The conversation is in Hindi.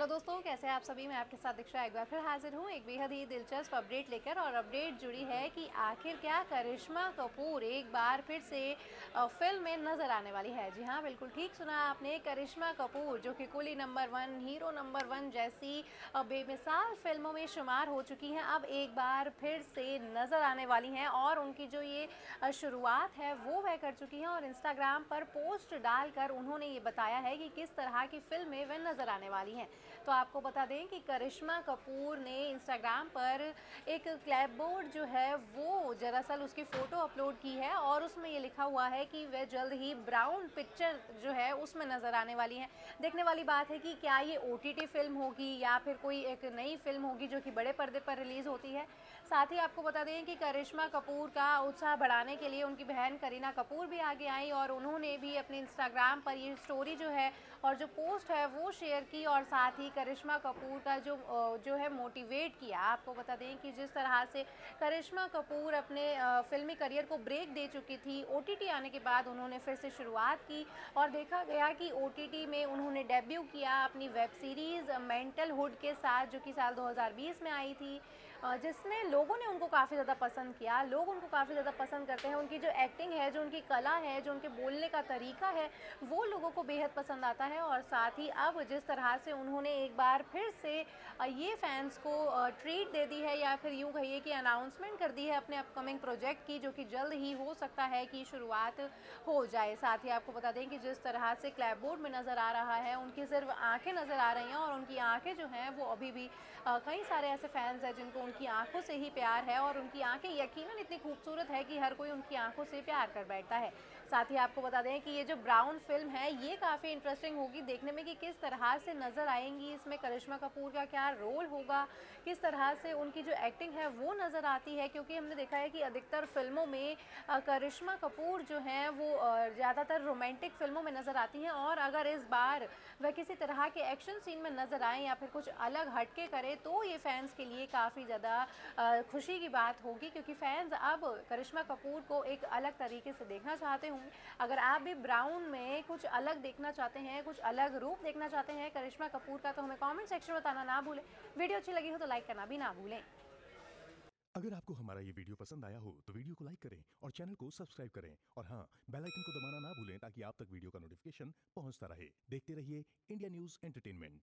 हेलो दोस्तों, कैसे हैं आप सभी? मैं आपके साथ दीक्षा एक बार फिर हाजिर हूँ। एक बेहद ही दिलचस्प अपडेट लेकर और अपडेट जुड़ी है कि आखिर क्या करिश्मा कपूर एक बार फिर से फ़िल्म में नज़र आने वाली है। जी हाँ बिल्कुल ठीक सुना आपने। करिश्मा कपूर, जो कि Coolie number one, hero number one जैसी बेमिसाल फ़िल्मों में शुमार हो चुकी हैं। अब एक बार फिर से नज़र आने वाली हैं और उनकी जो ये शुरुआत है, वो वह कर चुकी हैं और इंस्टाग्राम पर पोस्ट डालकर उन्होंने ये बताया है कि किस तरह की फ़िल्म में वह नज़र आने वाली हैं। तो आपको बता दें कि करिश्मा कपूर ने इंस्टाग्राम पर एक क्लैप बोर्ड जो है, वो दरअसल उसकी फ़ोटो अपलोड की है और उसमें ये लिखा हुआ है कि वह जल्द ही ब्राउन पिक्चर जो है, उसमें नज़र आने वाली हैं। देखने वाली बात है कि क्या ये ओटीटी फ़िल्म होगी या फिर कोई एक नई फ़िल्म होगी जो कि बड़े पर्दे पर रिलीज़ होती है। साथ ही आपको बता दें कि करिश्मा कपूर का उत्साह बढ़ाने के लिए उनकी बहन करीना कपूर भी आगे आई और उन्होंने भी अपने इंस्टाग्राम पर ये स्टोरी जो है और जो पोस्ट है, वो शेयर की और साथ ही करिश्मा कपूर का जो जो है मोटिवेट किया। आपको बता दें कि जिस तरह से करिश्मा कपूर अपने फिल्मी करियर को ब्रेक दे चुकी थी OTT आने के बाद उन्होंने फिर से शुरुआत की और देखा गया कि OTT में उन्होंने डेब्यू किया अपनी वेब सीरीज़ मेंटल हुड के साथ, जो कि साल 2020 में आई थी जिसमें लोगों ने उनको काफ़ी ज़्यादा पसंद किया। लोग उनको काफ़ी ज़्यादा पसंद करते हैं। उनकी जो एक्टिंग है, जो उनकी कला है, जो उनके बोलने का तरीका है, वो लोगों को बेहद पसंद आता है और साथ ही अब जिस तरह से उन्होंने एक बार फिर से ये फैंस को ट्रीट दे दी है या फिर यूँ कहिए कि अनाउंसमेंट कर दी है अपने अपकमिंग प्रोजेक्ट की, जो कि जल्द ही हो सकता है कि शुरुआत हो जाए। साथ ही आपको बता दें कि जिस तरह से क्लैप बोर्ड में नज़र आ रहा है, उनकी सिर्फ़ आँखें नज़र आ रही हैं और उनकी आँखें जो हैं, वो अभी भी कई सारे ऐसे फैंस हैं जिनको उनकी आँखों से ही प्यार है और उनकी आँखें यकीनन इतनी खूबसूरत है कि हर कोई उनकी आँखों से प्यार कर बैठता है। साथ ही आपको बता दें कि ये जो ब्राउन फ़िल्म है, ये काफ़ी इंटरेस्टिंग होगी देखने में कि किस तरह से नज़र आएँगी इसमें करिश्मा कपूर का क्या रोल होगा, किस तरह से उनकी जो एक्टिंग है वो नज़र आती है, क्योंकि हमने देखा है कि अधिकतर फ़िल्मों में करिश्मा कपूर जो हैं वो ज़्यादातर रोमांटिक फ़िल्मों में नज़र आती हैं और अगर इस बार वह किसी तरह के एक्शन सीन में नज़र आएँ या फिर कुछ अलग हटके करें तो ये फैंस के लिए काफ़ी ज़्यादा खुशी की बात होगी, क्योंकि फैंस अब करिश्मा कपूर को एक अलग तरीके से देखना चाहते होंगे अगर आप भी ब्राउन में कुछ अलग देखना चाहते हैं, कुछ अलग रूप देखना चाहते हैं, करिश्मा कपूर का तो हमें कमेंट सेक्शन में बताना ना भूलें। वीडियो अच्छी लगी हो तो लाइक करना भी ना भूलें। अगर आपको हमारा ये वीडियो पसंद आया हो तो वीडियो को लाइक करें और चैनल को सब्सक्राइब करें। और हाँ बेल आइकन को दबाना ना भूलें ताकि आप तक वीडियो का नोटिफिकेशन पहुँचता रहे। देखते रहिए इंडिया न्यूज़ एंटरटेनमेंट